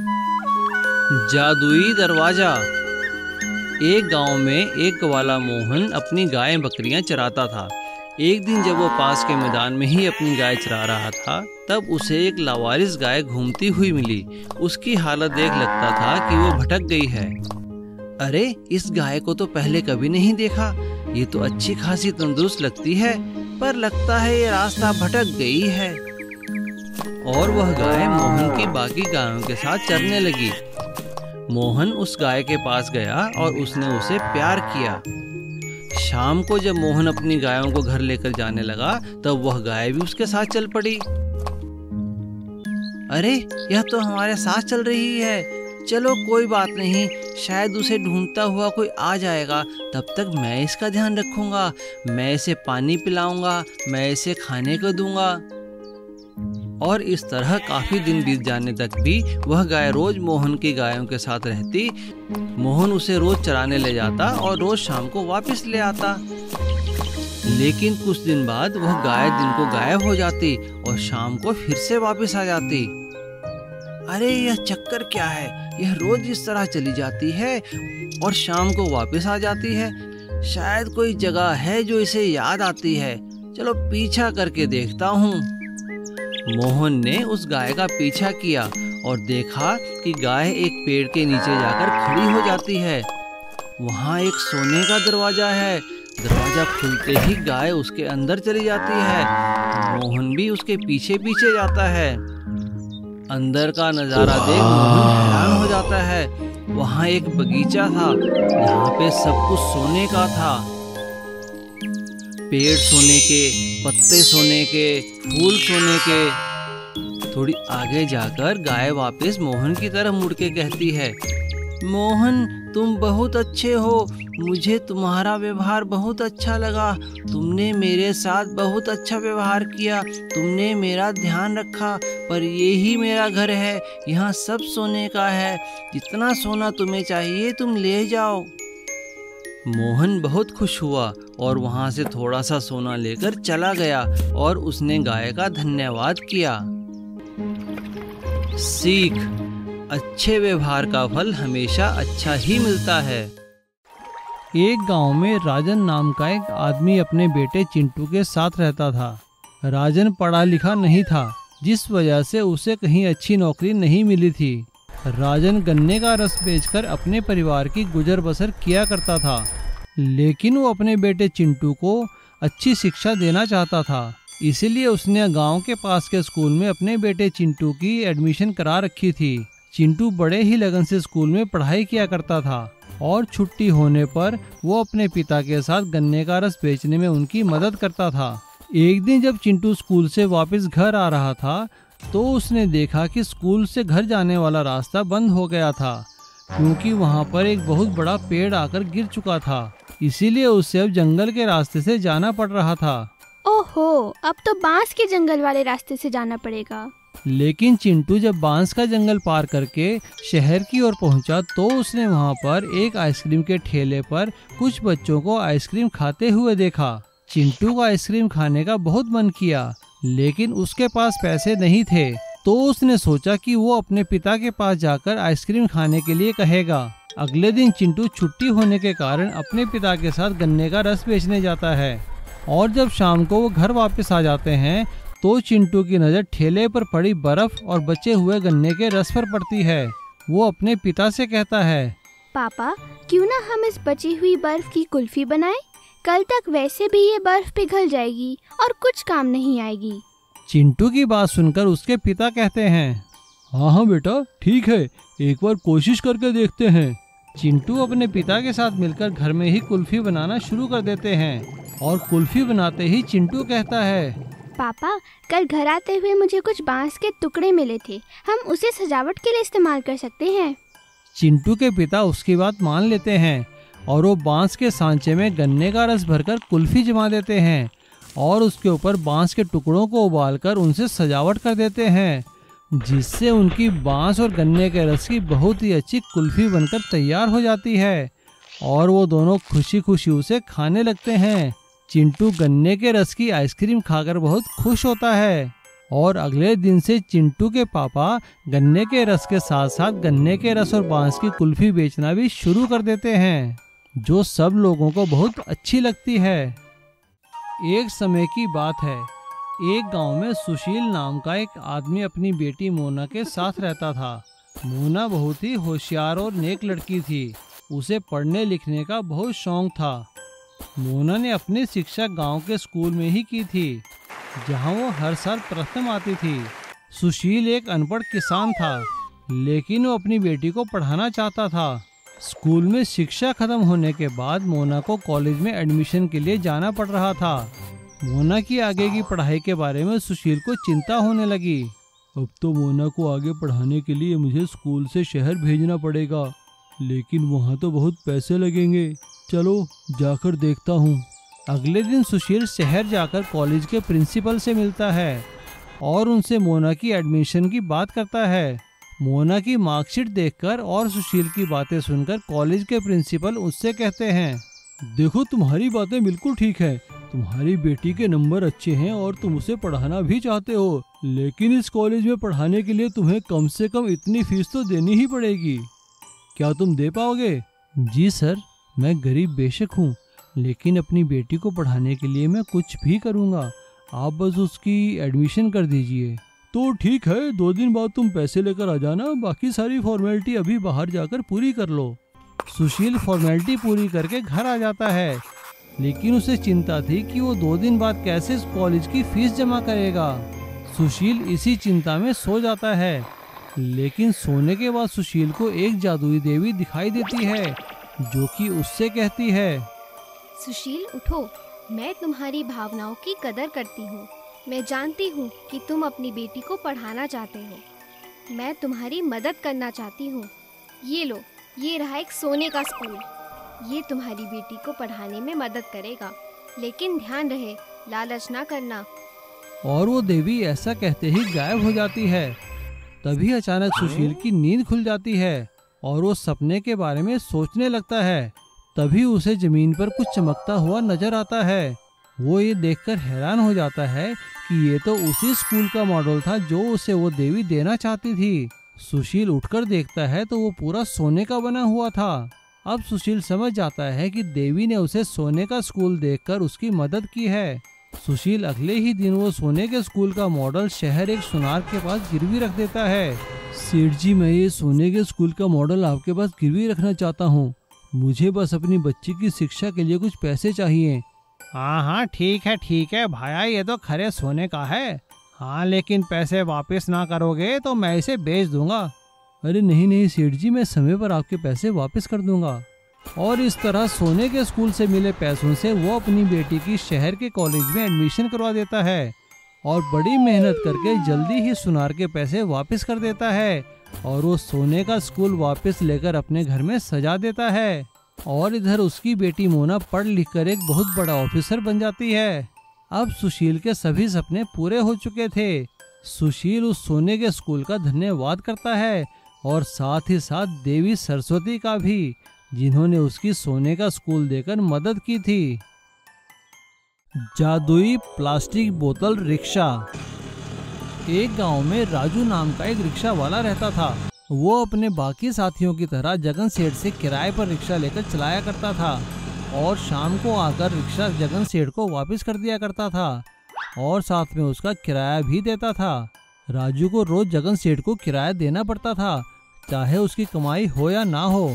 जादुई दरवाज़ा। एक गाँव में एक वाला मोहन अपनी गाय बकरियाँ चराता था। एक दिन जब वो पास के मैदान में ही अपनी गाय चरा रहा था, तब उसे एक लावारिस गाय घूमती हुई मिली। उसकी हालत देख लगता था कि वो भटक गई है। अरे, इस गाय को तो पहले कभी नहीं देखा। ये तो अच्छी खासी तंदुरुस्त लगती है, पर लगता है ये रास्ता भटक गई है। और वह गाय मोहन की बाकी गायों के साथ चरने लगी। मोहन उस गाय के पास गया और उसने उसे प्यार किया। शाम को जब मोहन अपनी गायों को घर लेकर जाने लगा, तब वह गाय भी उसके साथ चल पड़ी। अरे, यह तो हमारे साथ चल रही है। चलो, कोई बात नहीं। शायद उसे ढूंढता हुआ कोई आ जाएगा। तब तक मैं इसका ध्यान रखूँगा। मैं इसे पानी पिलाऊँगा। मैं इसे खाने को दूँगा। और इस तरह काफ़ी दिन बीत जाने तक भी वह गाय रोज मोहन की गायों के साथ रहती। मोहन उसे रोज चराने ले जाता और रोज शाम को वापस ले आता। लेकिन कुछ दिन बाद वह गाय दिन को गायब हो जाती और शाम को फिर से वापस आ जाती। अरे, यह चक्कर क्या है? यह रोज इस तरह चली जाती है और शाम को वापस आ जाती है। शायद कोई जगह है जो इसे याद आती है। चलो पीछा करके देखता हूँ। मोहन ने उस गाय का पीछा किया और देखा कि गाय एक पेड़ के नीचे जाकर खड़ी हो जाती है। वहाँ एक सोने का दरवाज़ा है। दरवाज़ा खुलते ही गाय उसके अंदर चली जाती है। मोहन भी उसके पीछे पीछे जाता है। अंदर का नज़ारा देख मोहन हैरान हो जाता है। वहाँ एक बगीचा था। यहाँ पे सब कुछ सोने का था। पेड़ सोने के, पत्ते सोने के, फूल सोने के। थोड़ी आगे जाकर गाय वापस मोहन की तरफ़ मुड़ के कहती है, मोहन, तुम बहुत अच्छे हो। मुझे तुम्हारा व्यवहार बहुत अच्छा लगा। तुमने मेरे साथ बहुत अच्छा व्यवहार किया। तुमने मेरा ध्यान रखा, पर ये ही मेरा घर है। यहाँ सब सोने का है। जितना सोना तुम्हें चाहिए, तुम ले जाओ। मोहन बहुत खुश हुआ और वहाँ से थोड़ा सा सोना लेकर चला गया और उसने गाय का धन्यवाद किया। सीख, अच्छे व्यवहार का फल हमेशा अच्छा ही मिलता है। एक गाँव में राजन नाम का एक आदमी अपने बेटे चिंटू के साथ रहता था। राजन पढ़ा लिखा नहीं था, जिस वजह से उसे कहीं अच्छी नौकरी नहीं मिली थी। राजन गन्ने का रस बेचकर अपने परिवार की गुजर बसर किया करता था। लेकिन वो अपने बेटे चिंटू को अच्छी शिक्षा देना चाहता था। इसीलिए उसने गाँव के पास के स्कूल में अपने बेटे चिंटू की एडमिशन करा रखी थी। चिंटू बड़े ही लगन से स्कूल में पढ़ाई किया करता था और छुट्टी होने पर वो अपने पिता के साथ गन्ने का रस बेचने में उनकी मदद करता था। एक दिन जब चिंटू स्कूल से वापस घर आ रहा था तो उसने देखा कि स्कूल से घर जाने वाला रास्ता बंद हो गया था क्योंकि वहाँ पर एक बहुत बड़ा पेड़ आकर गिर चुका था। इसीलिए उसे अब जंगल के रास्ते से जाना पड़ रहा था। ओहो अब तो बाँस के जंगल वाले रास्ते से जाना पड़ेगा। लेकिन चिंटू जब बाँस का जंगल पार करके शहर की ओर पहुँचा तो उसने वहाँ पर एक आइसक्रीम के ठेले पर कुछ बच्चों को आइसक्रीम खाते हुए देखा। चिंटू को आइसक्रीम खाने का बहुत मन किया। लेकिन उसके पास पैसे नहीं थे तो उसने सोचा कि वो अपने पिता के पास जाकर आइसक्रीम खाने के लिए कहेगा अगले दिन चिंटू छुट्टी होने के कारण अपने पिता के साथ गन्ने का रस बेचने जाता है और जब शाम को वो घर वापस आ जाते हैं तो चिंटू की नज़र ठेले पर पड़ी बर्फ़ और बचे हुए गन्ने के रस पर पड़ती है वो अपने पिता से कहता है, पापा, क्यों ना हम इस बची हुई बर्फ़ की कुल्फी बनाएँ? कल तक वैसे भी ये बर्फ़ पिघल जाएगी और कुछ काम नहीं आएगी। चिंटू की बात सुनकर उसके पिता कहते हैं हाँ हाँ बेटा ठीक है एक बार कोशिश करके देखते हैं। चिंटू अपने पिता के साथ मिलकर घर में ही कुल्फी बनाना शुरू कर देते हैं और कुल्फी बनाते ही चिंटू कहता है पापा कल घर आते हुए मुझे कुछ बाँस के टुकड़े मिले थे। हम उसे सजावट के लिए इस्तेमाल कर सकते हैं? चिंटू के पिता उसकी बात मान लेते हैं और वो बाँस के सांचे में गन्ने का रस भरकर कुल्फी जमा देते हैं और उसके ऊपर बाँस के टुकड़ों को उबालकर उनसे सजावट कर देते हैं, जिससे उनकी बाँस और गन्ने के रस की बहुत ही अच्छी कुल्फी बनकर तैयार हो जाती है और वो दोनों खुशी खुशी उसे खाने लगते हैं। चिंटू गन्ने के रस की आइसक्रीम खाकर बहुत खुश होता है और अगले दिन से चिंटू के पापा गन्ने के रस के साथ साथ गन्ने के रस और बाँस की कुल्फी बेचना भी शुरू कर देते हैं। जो सब लोगों को बहुत अच्छी लगती है। एक समय की बात है। एक गाँव में सुशील नाम का एक आदमी अपनी बेटी मोना के साथ रहता था। मोना बहुत ही होशियार और नेक लड़की थी। उसे पढ़ने लिखने का बहुत शौक था। मोना ने अपनी शिक्षा गाँव के स्कूल में ही की थी, जहाँ वो हर साल प्रथम आती थी। सुशील एक अनपढ़ किसान था, लेकिन वो अपनी बेटी को पढ़ाना चाहता था। स्कूल में शिक्षा खत्म होने के बाद मोना को कॉलेज में एडमिशन के लिए जाना पड़ रहा था। मोना की आगे की पढ़ाई के बारे में सुशील को चिंता होने लगी। अब तो मोना को आगे पढ़ाने के लिए मुझे स्कूल से शहर भेजना पड़ेगा, लेकिन वहाँ तो बहुत पैसे लगेंगे। चलो, जाकर देखता हूँ। अगले दिन सुशील शहर जाकर कॉलेज के प्रिंसिपल से मिलता है और उनसे मोना की एडमिशन की बात करता है। मोना की मार्कशीट देखकर और सुशील की बातें सुनकर कॉलेज के प्रिंसिपल उससे कहते हैं, देखो, तुम्हारी बातें बिल्कुल ठीक है। तुम्हारी बेटी के नंबर अच्छे हैं और तुम उसे पढ़ाना भी चाहते हो, लेकिन इस कॉलेज में पढ़ाने के लिए तुम्हें कम से कम इतनी फ़ीस तो देनी ही पड़ेगी। क्या तुम दे पाओगे? जी सर, मैं गरीब बेशक हूँ, लेकिन अपनी बेटी को पढ़ाने के लिए मैं कुछ भी करूँगा। आप बस उसकी एडमिशन कर दीजिए। तो ठीक है, दो दिन बाद तुम पैसे लेकर आ जाना, बाकी सारी फॉर्मेलिटी अभी बाहर जाकर पूरी कर लो। सुशील फॉर्मेलिटी पूरी करके घर आ जाता है। लेकिन उसे चिंता थी कि वो दो दिन बाद कैसे कॉलेज की फ़ीस जमा करेगा। सुशील इसी चिंता में सो जाता है। लेकिन सोने के बाद सुशील को एक जादुई देवी दिखाई देती है, जो कि उससे कहती है, सुशील, उठो। मैं तुम्हारी भावनाओं की कदर करती हूँ। मैं जानती हूँ कि तुम अपनी बेटी को पढ़ाना चाहते हो। मैं तुम्हारी मदद करना चाहती हूँ। ये लो, ये रहा एक सोने का स्कूल। ये तुम्हारी बेटी को पढ़ाने में मदद करेगा। लेकिन ध्यान रहे, लालच ना करना। और वो देवी ऐसा कहते ही गायब हो जाती है। तभी अचानक सुशील की नींद खुल जाती है और वो सपने के बारे में सोचने लगता है। तभी उसे ज़मीन पर कुछ चमकता हुआ नज़र आता है। वो ये देखकर हैरान हो जाता है कि ये तो उसी स्कूल का मॉडल था जो उसे वो देवी देना चाहती थी। सुशील उठकर देखता है तो वो पूरा सोने का बना हुआ था। अब सुशील समझ जाता है कि देवी ने उसे सोने का स्कूल देखकर उसकी मदद की है। सुशील अगले ही दिन वो सोने के स्कूल का मॉडल शहर एक सुनार के पास गिरवी रख देता है। सेठ जी, मैं ये सोने के स्कूल का मॉडल आपके पास गिरवी रखना चाहता हूँ। मुझे बस अपनी बच्ची की शिक्षा के लिए कुछ पैसे चाहिए। हाँ हाँ ठीक है ठीक है। भाया, ये तो खरे सोने का है। हाँ लेकिन पैसे वापस ना करोगे तो मैं इसे बेच दूँगा। अरे नहीं नहीं, सेठ जी, मैं समय पर आपके पैसे वापस कर दूँगा। और इस तरह सोने के स्कूल से मिले पैसों से वो अपनी बेटी की शहर के कॉलेज में एडमिशन करवा देता है। और बड़ी मेहनत करके जल्दी ही सुनार के पैसे वापस कर देता है। और वो सोने का स्कूल वापस लेकर अपने घर में सजा देता है। और इधर उसकी बेटी मोना पढ़ लिख कर एक बहुत बड़ा ऑफिसर बन जाती है। अब सुशील के सभी सपने पूरे हो चुके थे। सुशील उस सोने के स्कूल का धन्यवाद करता है और साथ ही साथ देवी सरस्वती का भी, जिन्होंने उसकी सोने का स्कूल देकर मदद की थी। जादुई प्लास्टिक बोतल रिक्शा। एक गाँव में राजू नाम का एक रिक्शा वाला रहता था। वो अपने बाकी साथियों की तरह जगन सेठ से किराए पर रिक्शा लेकर चलाया करता था और शाम को आकर रिक्शा जगन सेठ को वापस कर दिया करता था और साथ में उसका किराया भी देता था। राजू को रोज जगन सेठ को किराया देना पड़ता था, चाहे उसकी कमाई हो या ना हो।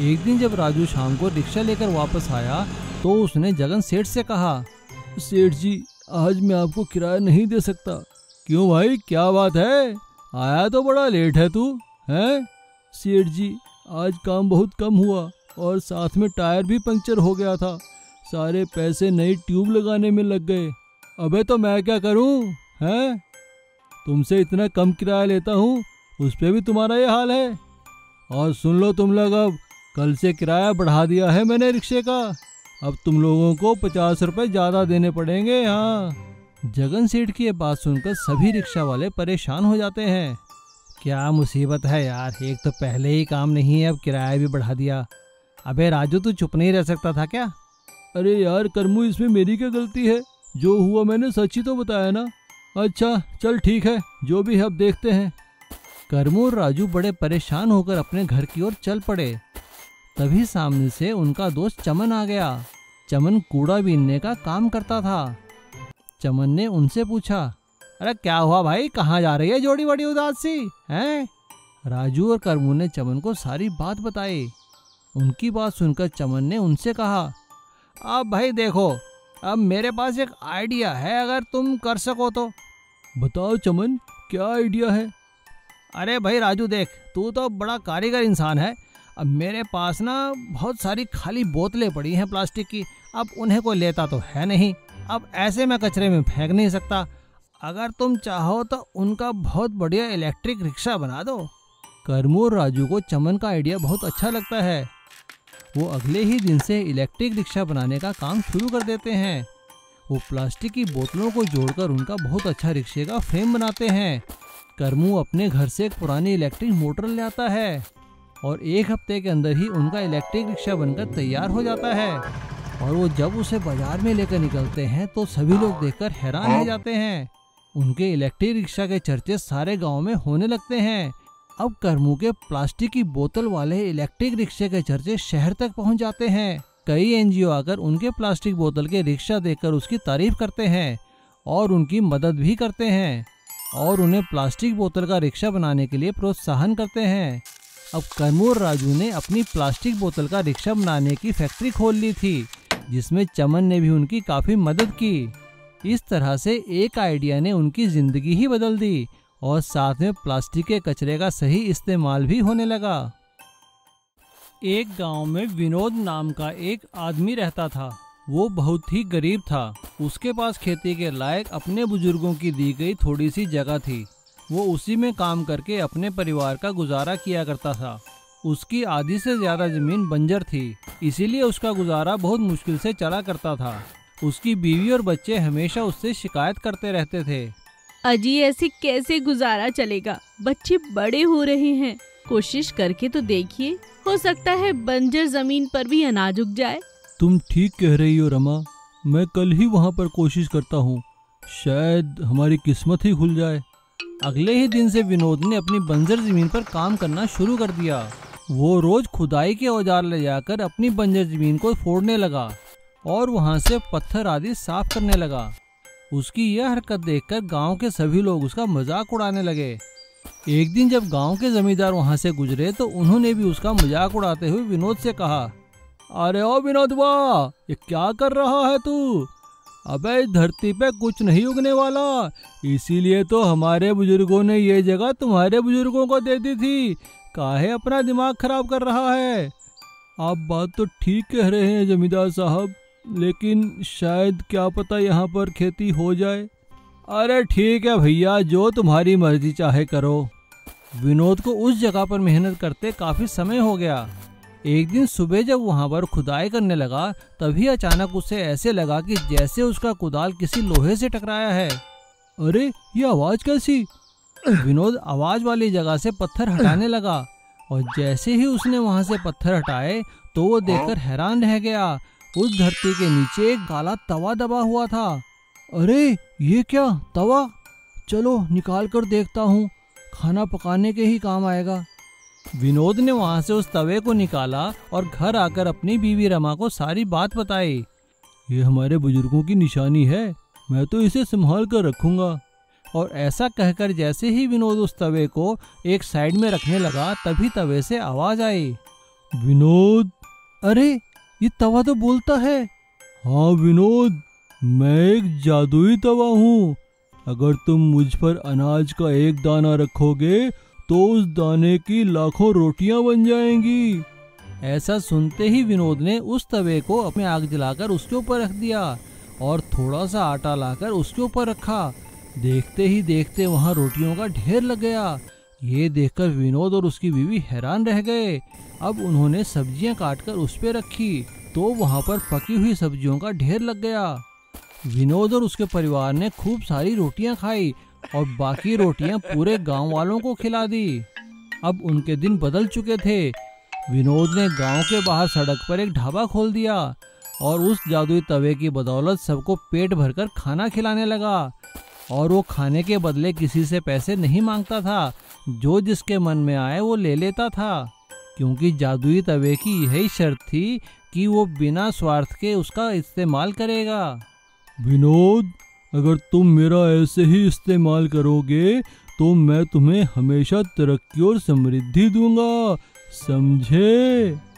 एक दिन जब राजू शाम को रिक्शा लेकर वापस आया तो उसने जगन सेठ से कहा, सेठ जी, आज मैं आपको किराया नहीं दे सकता। क्यों भाई, क्या बात है? आया तो बड़ा लेट है तू। हैं? सेठ जी, आज काम बहुत कम हुआ और साथ में टायर भी पंक्चर हो गया था। सारे पैसे नई ट्यूब लगाने में लग गए। अबे तो मैं क्या करूँ, हैं? तुमसे इतना कम किराया लेता हूँ, उस पर भी तुम्हारा ये हाल है। और सुन लो तुम लोग अब, कल से किराया बढ़ा दिया है मैंने रिक्शे का। अब तुम लोगों को पचास रुपए ज़्यादा देने पड़ेंगे हाँ। जगन सेठ की ये बात सुनकर सभी रिक्शा वाले परेशान हो जाते हैं। क्या मुसीबत है यार? एक तो पहले ही काम नहीं है अब किराया भी बढ़ा दिया। अबे राजू तू चुप नहीं रह सकता था क्या? अरे यार करमू इसमें मेरी क्या गलती है? जो हुआ मैंने सच ही तो बताया ना? अच्छा चल ठीक है जो भी है अब देखते हैं। करमू और राजू बड़े परेशान होकर अपने घर की ओर चल पड़े। तभी सामने से उनका दोस्त चमन आ गया। चमन कूड़ा बीनने का काम करता था। चमन ने उनसे पूछा अरे क्या हुआ भाई? कहाँ जा रही है जोड़ी बड़ी उदास? सी हैं? राजू और करमू ने चमन को सारी बात बताई। उनकी बात सुनकर चमन ने उनसे कहा अब भाई देखो अब मेरे पास एक आइडिया है अगर तुम कर सको तो। बताओ चमन क्या आइडिया है? अरे भाई राजू देख तू तो बड़ा कारीगर इंसान है। अब मेरे पास ना बहुत सारी खाली बोतलें पड़ी हैं प्लास्टिक की अब उन्हें कोई लेता तो है नहीं। अब ऐसे मैं कचरे में फेंक नहीं सकता। अगर तुम चाहो तो उनका बहुत बढ़िया इलेक्ट्रिक रिक्शा बना दो। करमू और राजू को चमन का आइडिया बहुत अच्छा लगता है। वो अगले ही दिन से इलेक्ट्रिक रिक्शा बनाने का काम शुरू कर देते हैं। वो प्लास्टिक की बोतलों को जोड़कर उनका बहुत अच्छा रिक्शे का फ्रेम बनाते हैं। करमू अपने घर से एक पुरानी इलेक्ट्रिक मोटर ले आता है और एक हफ़्ते के अंदर ही उनका इलेक्ट्रिक रिक्शा बनकर तैयार हो जाता है। और वो जब उसे बाज़ार में लेकर निकलते हैं तो सभी लोग देखकर हैरान रह जाते हैं। उनके इलेक्ट्रिक रिक्शा के चर्चे सारे गाँव में होने लगते हैं। अब कर्मू के प्लास्टिक की बोतल वाले इलेक्ट्रिक रिक्शे के चर्चे शहर तक पहुँच जाते हैं। कई एनजीओ आकर उनके प्लास्टिक बोतल के रिक्शा देखकर उसकी तारीफ़ करते हैं और उनकी मदद भी करते हैं और उन्हें प्लास्टिक बोतल का रिक्शा बनाने के लिए प्रोत्साहन करते हैं। अब करमू और राजू ने अपनी प्लास्टिक बोतल का रिक्शा बनाने की फैक्ट्री खोल ली थी, जिसमें चमन ने भी उनकी काफ़ी मदद की। इस तरह से एक आइडिया ने उनकी ज़िंदगी ही बदल दी और साथ में प्लास्टिक के कचरे का सही इस्तेमाल भी होने लगा। एक गाँव में विनोद नाम का एक आदमी रहता था। वो बहुत ही गरीब था। उसके पास खेती के लायक अपने बुज़ुर्गों की दी गई थोड़ी सी जगह थी। वो उसी में काम करके अपने परिवार का गुजारा किया करता था। उसकी आधी से ज़्यादा ज़मीन बंजर थी। इसीलिए उसका गुजारा बहुत मुश्किल से चला करता था। उसकी बीवी और बच्चे हमेशा उससे शिकायत करते रहते थे। अजी ऐसे कैसे गुजारा चलेगा? बच्चे बड़े हो रहे हैं। कोशिश करके तो देखिए। हो सकता है बंजर ज़मीन पर भी अनाज उग जाए। तुम ठीक कह रही हो रमा। मैं कल ही वहाँ पर कोशिश करता हूँ। शायद हमारी किस्मत ही खुल जाए। अगले ही दिन से विनोद ने अपनी बंजर ज़मीन पर काम करना शुरू कर दिया। वो रोज खुदाई के औज़ार ले जाकर अपनी बंजर ज़मीन को फोड़ने लगा। और वहाँ से पत्थर आदि साफ़ करने लगा। उसकी यह हरकत देखकर गाँव के सभी लोग उसका मज़ाक उड़ाने लगे। एक दिन जब गाँव के जमींदार वहाँ से गुजरे तो उन्होंने भी उसका मज़ाक उड़ाते हुए विनोद से कहा, अरे ओ विनोद वाह ये क्या कर रहा है तू? अबे, इस धरती पे कुछ नहीं उगने वाला। इसीलिए तो हमारे बुज़ुर्गों ने ये जगह तुम्हारे बुज़ुर्गों को दे दी थी। काहे अपना दिमाग खराब कर रहा है? आप बात तो ठीक कह रहे हैं, जमींदार साहब। लेकिन शायद क्या पता यहाँ पर खेती हो जाए। अरे ठीक है भैया, जो तुम्हारी मर्ज़ी चाहे करो। विनोद को उस जगह पर मेहनत करते काफ़ी समय हो गया। एक दिन सुबह जब वहाँ पर खुदाई करने लगा, तभी अचानक उसे ऐसे लगा कि जैसे उसका कुदाल किसी लोहे से टकराया है। अरे, ये आवाज़ कैसी? विनोद आवाज़ वाली जगह से पत्थर हटाने लगा, और जैसे ही उसने वहाँ से पत्थर हटाए तो वो देखकर हैरान रह गया। उस धरती के नीचे एक काला तवा दबा हुआ था। अरे, ये क्या? तवा? चलो, निकाल कर देखता हूँ। खाना पकाने के ही काम आएगा। विनोद ने वहाँ से उस तवे को निकाला और घर आकर अपनी बीवी रमा को सारी बात बताई। ये हमारे बुज़ुर्गों की निशानी है। मैं तो इसे संभाल कर रखूँगा। और ऐसा कहकर जैसे ही विनोद उस तवे को एक साइड में रखने लगा, तभी तवे से आवाज़ आई। विनोद? अरे ये तवा तो बोलता है। हाँ विनोद, मैं एक जादुई तवा हूँ। अगर तुम मुझ पर अनाज का एक दाना रखोगे तो उस दाने की लाखों रोटियाँ बन जाएँगी। ऐसा सुनते ही विनोद ने उस तवे को अपने आग जलाकर उसके ऊपर रख दिया और थोड़ा सा आटा लाकर उसके ऊपर रखा। देखते ही देखते वहाँ रोटियों का ढेर लग गया। ये देखकर विनोद और उसकी बीवी हैरान रह गए। अब उन्होंने सब्ज़ियाँ काटकर उस पर रखी तो वहाँ पर पकी हुई सब्जियों का ढेर लग गया। विनोद और उसके परिवार ने खूब सारी रोटियाँ खाई और बाकी रोटियाँ पूरे गाँव वालों को खिला दी। अब उनके दिन बदल चुके थे। विनोद ने गाँव के बाहर सड़क पर एक ढाबा खोल दिया और उस जादुई तवे की बदौलत सबको पेट भरकर खाना खिलाने लगा। और वो खाने के बदले किसी से पैसे नहीं माँगता था जो जिसके मन में आए वो ले लेता था। क्योंकि जादुई तवे की यही शर्त थी कि वो बिना स्वार्थ के उसका इस्तेमाल करेगा। विनोद, अगर तुम मेरा ऐसे ही इस्तेमाल करोगे तो मैं तुम्हें हमेशा तरक्की और समृद्धि दूँगा। समझे?